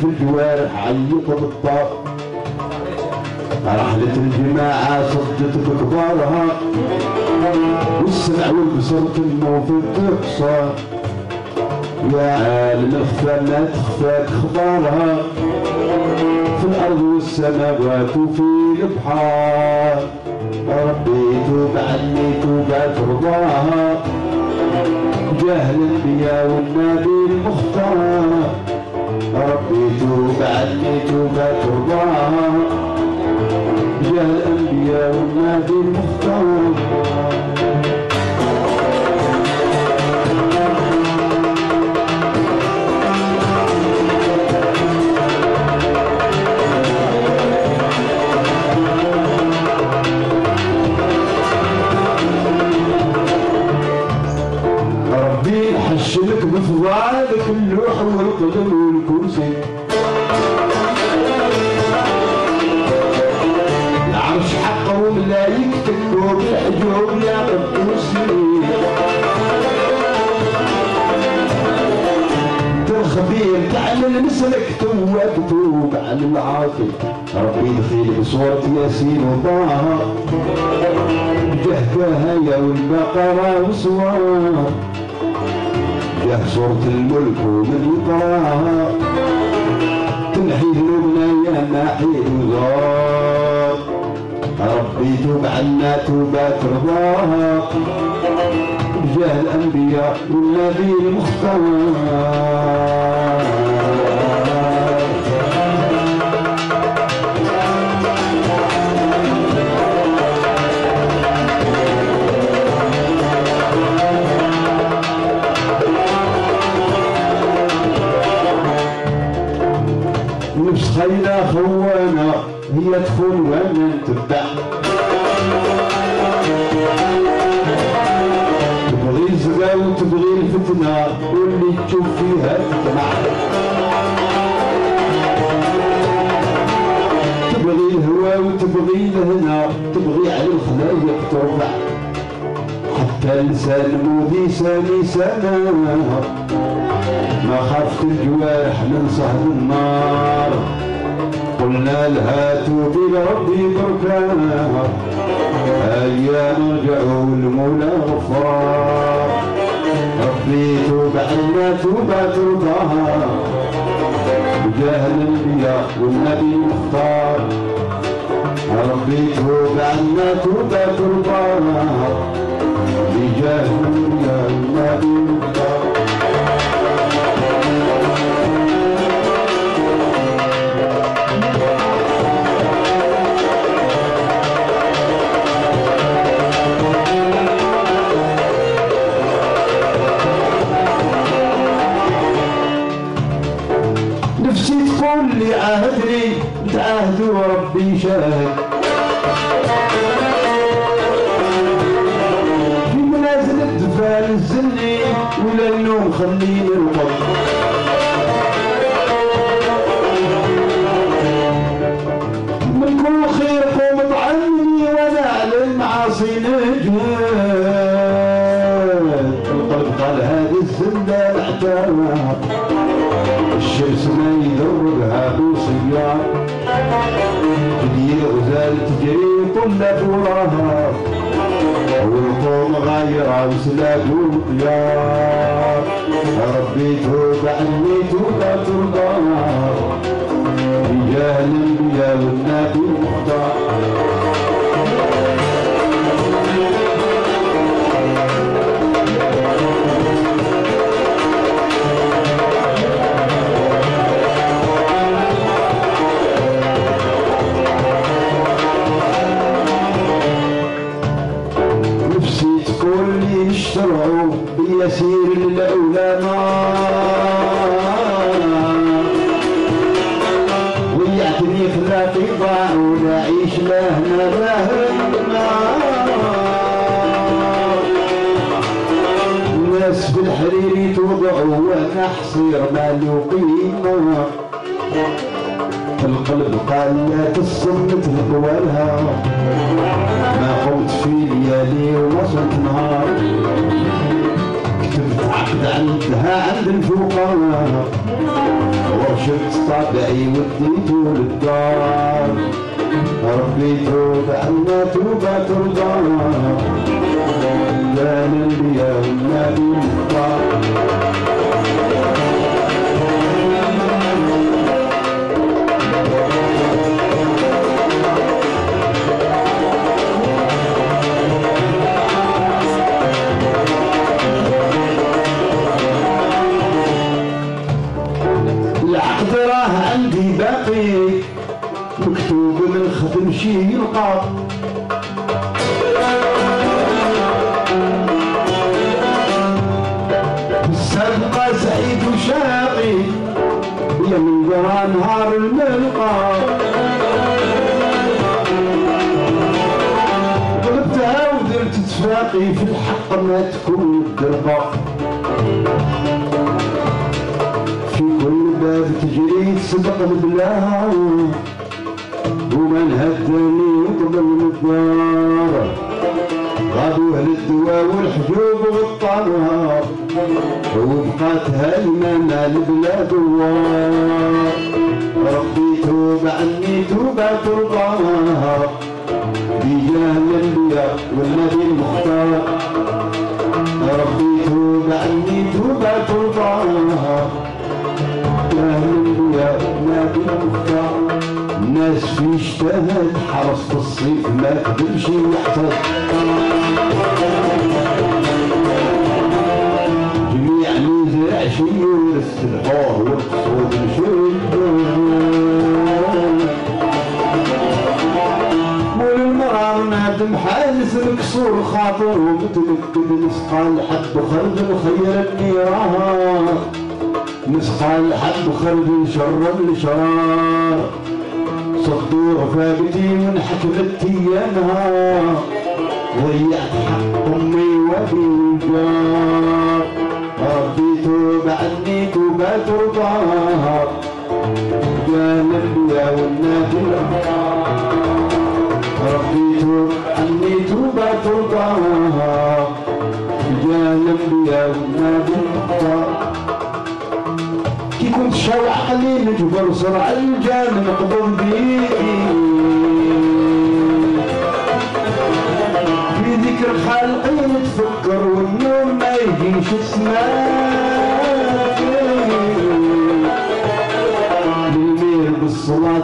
في الجوارح علق بالطاق. رحلة الجماعة صدت بكبارها. والسمع والبصر كلموا في التقصى يا عالم اخفى ما تخفاك اخبارها في الأرض والسماوات وفي البحار ربي توب عني توبة ترضاها جاه الانبياء والنبي المختار. توبة ترضاها جاه الأنبياء والنبي المختار العاصي ربي دخيل بصورة ياسين وطه. جهكها يا والبقرة وصوار جه صورة الملك ومن يطراها تنحي ذنوبنا يا ناحي الغار ربي توب عنا توبة ترضاها بجاه الأنبياء والنبي المختار. هي تخون وأنا نتبع تبغي الزقا وتبغي الفتنة واللي تشوف فيها تطمع تبغي الهوى وتبغي الهنا تبغي على الخلايق ترفع حتى لسان مودي سامي سنة ما خفت الجوارح من صهد النار. قلنا لها توبي لربي بركاها هيا نرجعوا لمولى غفار ربي توب عنا توبة ترضاها بجاه الأنبياء والنبي المختار. ربي توب عنا توبة ترضاها بجاه الأنبياء والنبي لي عهدني تعهد وربي شاهد. في منازل الدفا نزلني ولا النوم خليني القط تجري طلة وراها والقوم غايرة وسلاك والطيار ربي توب عني توبة ترضاها رجال الانبياء والنبي المختار اشترعوا بيسير العلماء ويعتني خلاقي ضاع ونعيش له الناس في الحرير توضعوا وأنا حصير مالو قيمه القلب قال لا تصمت لطوالها ما قمت في ليالي وما صرت نهار. عندها عند الفقراء. ورشدت صابعي وديته للدار ربي توب عنا توبة ترضى. الملقى قلبتها ودرت تفاقي في الحق ما تكون الدربة في كل باب تجري تسبق البلاد ومن هداني قبل الدار غادوا أهل الدواء والحجوب غطانها وبقات هالمة مع البلاد والوار ربي توب عني توبة ترضاها بجاه الأنبياء والنبي المختار. ربي توب عني توبة ترضاها يا الأنبياء والنبي المختار. الناس في اجتهد في الصيف ما كدمش يحتض المرار نادم حالس الكسور خاطر ومتلقد نسقى لحد خرج الخير النيران نسقى لحد خرج شر الشرار صدور فابتي من حكمت ايامها ضيعت حق أمي وابي الجار. ربي توب عني توبة ترضاها يا الانبياء والنبي الأبرار ترضاها يا الانبياء والنبي كي كنت شاو عقلي نجبر صرع الجان نقبض بيدي في ذكر خالقي نتفكر والنوم ما يجيش اسمعي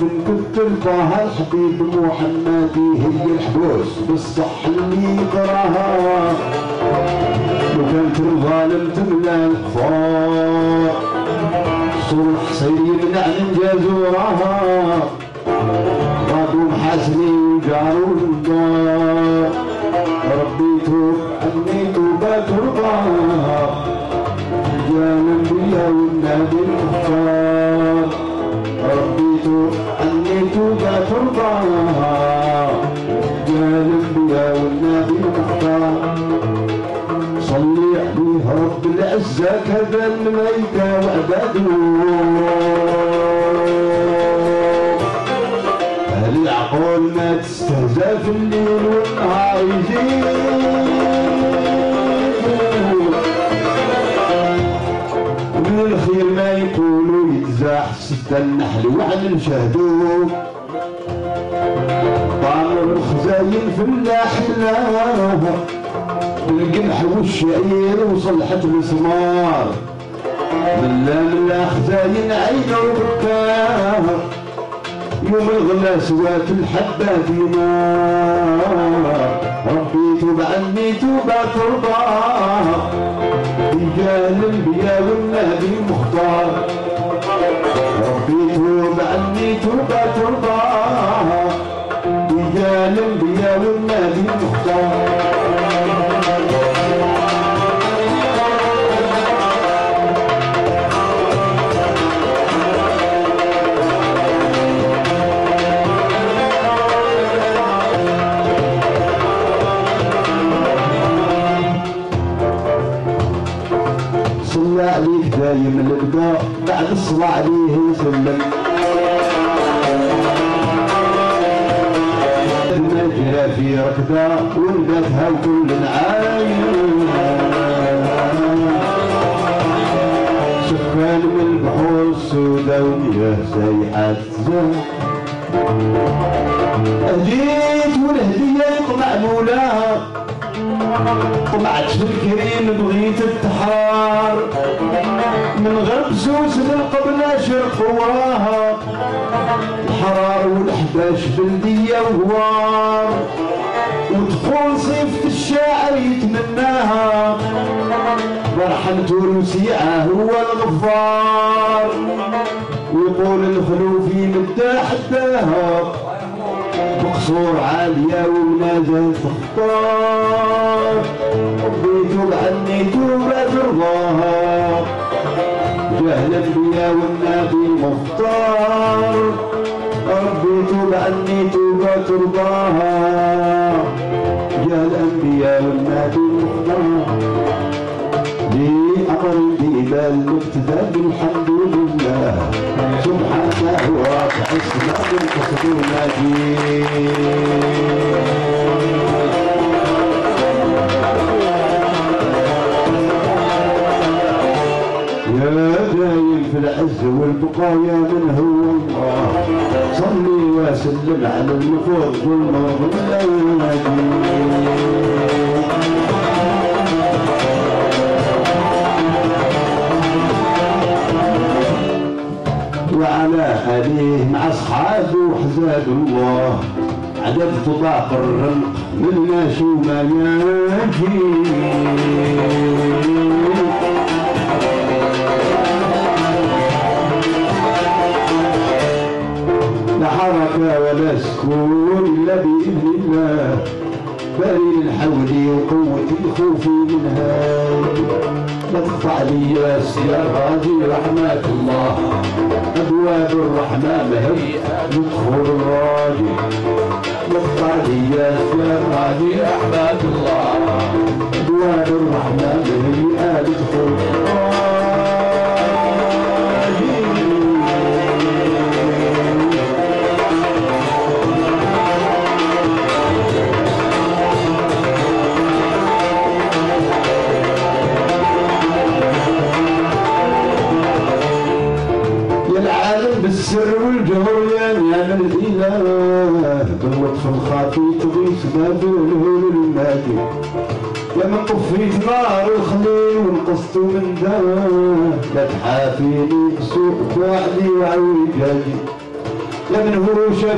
بالصلاة نكتر طه الحبيب محمدي هي الحبوس بالصح اللي يقراها لو كانت الظالم تملى الكفار صور حصيري يمنع من جازورها غادوا محاسني وجاروا الدار ربي توب عني توبة ترضاها يا الانبياء والنبي المختار ترضاها يا الانبياء والنبي المختار صلي عليه رب العزة كذا الميتة وعباده أهل العقول ما تستهزأ في الليل والنهار يزيد من الخير ما يقولوا يتزاح ستة النحل وعن نشهدوه اللاحلاه القمح والشعير وصلحة المسمار من لا من لا خزاين عينه وبكاه يوم الغلا سوات الحبة في نار. ربي توب عني توبة ترضاه رجال الانبياء والنبي المختار ربي توب عني توبة ترضاه رجال الانبياء والنبي صلى عليك دايم الابقاء بعد الصلاة عليه يسلم ركضة ولدتها وكل عايم سكان من البحور السودة ومياه سايحات الزهر هديت والهدية يطمع مولاها طمعت في الكريم بغيت التحار. من غرب سوس للقبلة شرق وراها الحرار والحباش بلدية وهوار. وتقول صيفة الشاعر يتمناها. فرحة تونسية هو الغفار. ويقول الخلوفي مداح الدهر بقصور عالية ومنازل تختار؟ ربي توب عني توبة ترضاها جاه الأنبياء والنبي مختار ربي توب عني توبة ترضاها مختار لي أمر بإبال المقتدى بالحمد لله. سبحانه ورافع السماء بالقصد يا دايم في العز والبقايا من هو الله. صلي وسلم على النفوذ والمرض وعلى آله مع أصحابه وحزاب الله. عدد طباق الرمق من ماشي وما لا حركة ولا سكون إلا بإذن الله. بارين الحول وقوتي خوفي منها. لا تقطع لي يا سيارة رحمة الله. أبواب الرحمة مهيئة لدخول الراجي لا تقطع لي يا سيارة رحمة الله. أبواب الرحمة مهيئة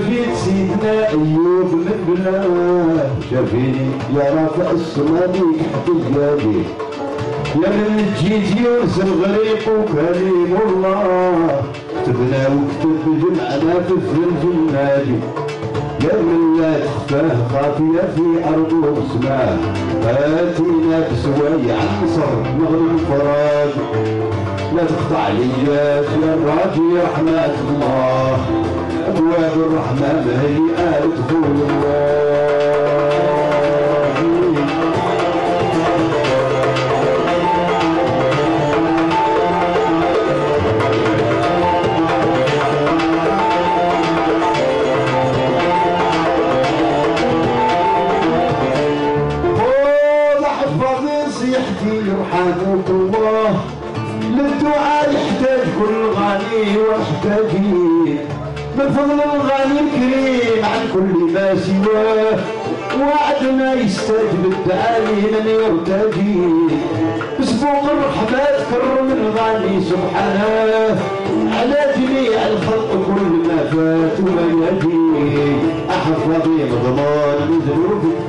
شفيت سيدنا أيوب من بلاه شفيني يا رافع السما بيك حجاجي يا من جيت يونس الغريق وكريم الله. كتبنا وكتب جمعنا في الجنادي يا من لا تخفاه خافية في أرض وسماه آتينا بسواي عن مصر مغرب فراد لا تقطع لي يا الراجي رحمة الله. أبواب الرحمة مهيئة لدخول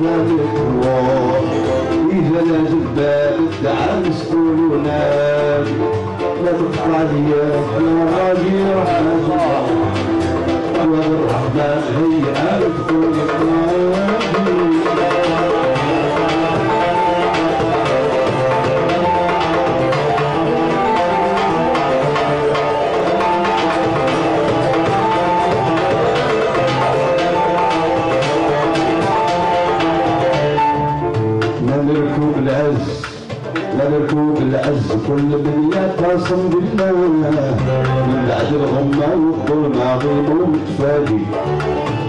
كتابك الله إذا لازم باب الدعاء مسؤولنا لا تقطع لي يا راجي رحمة الله كل دنيا قاسم بالله. من بعد الغمة والظلم عظيم ومتفادي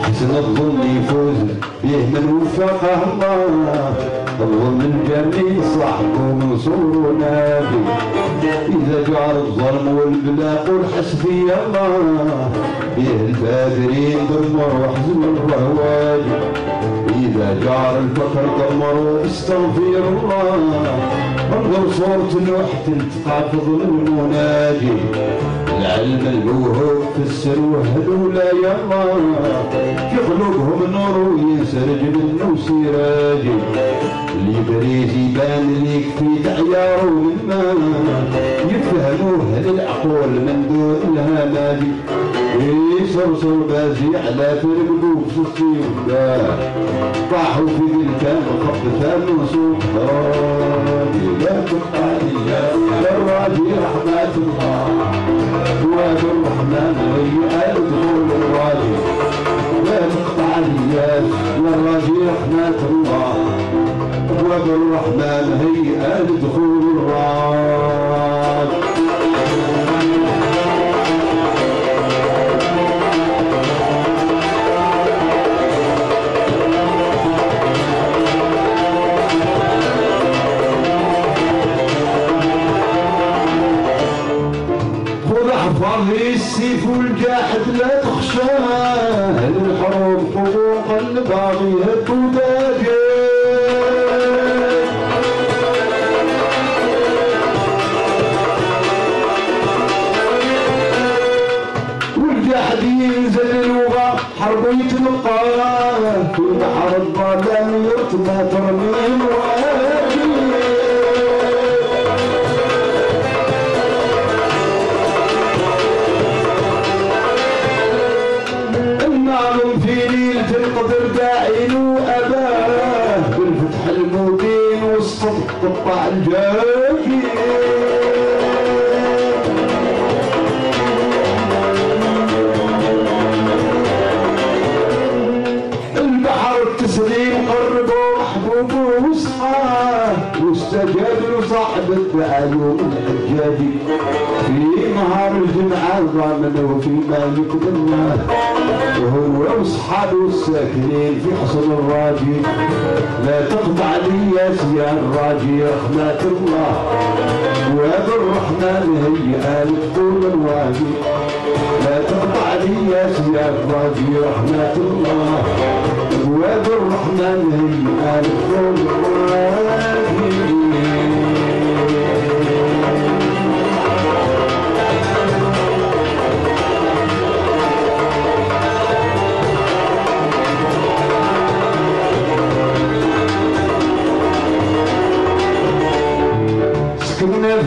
حسن الظن يفوز بيه من وفاقه الله. الظلم الجميل صاحبه ونصر ونادي إذا جعل الظلم والبلاق حسبي الله. بيه البادرين بالمروح وحزن الرهواني إذا جار الفقر دمروا استغفر الله. انظر صورة تلتقى في ظلم المناجي. العلم الموهوب في السر وهدولا يا الله في قلوبهم نور وينسرج منه سراجي اللي بريد يبان ليك في دعيار والماء يفهموه للعقول من دون الهماجي يصرصر بازي على فرق في الصيف طاحوا في الكام خطفان منصوب يا تقالي يا الراجي رحمة الله. واد الرحمن هي الدخول الراجي لا تقطع يا الراجي رحمة الله. واد الرحمن هي الدخول الراجي مالك بالله. وهو واصحابه الساكنين في حصن الراجي. لا تقطع لي يا الراجي رحمة الله. وهذا الرحمن هي آل طول الواجي لا تقطع لي يا الراجي رحمة الله. وهذا الرحمن هي آل طول الواجي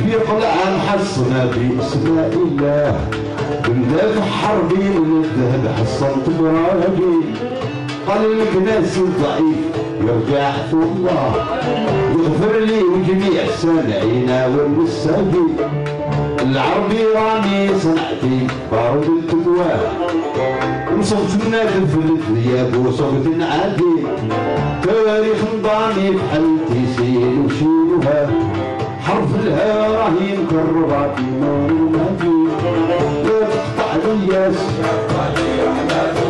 سكننا في قلعة محصنة بأسماء الله كنا في حربي من الذهب حصنت براجي قال لك ناس ضعيف يرجع الله. يغفر لي وجميع سامعينا والمستهدي. العربي راني صنعتي بارد التقوى. وصفت النادي في الثياب وصفت عادي. تاريخ نضاني في حالتي سيل وشيلها حرف الها راهي مكررة في نور المهدي لا تقطع الياس حديث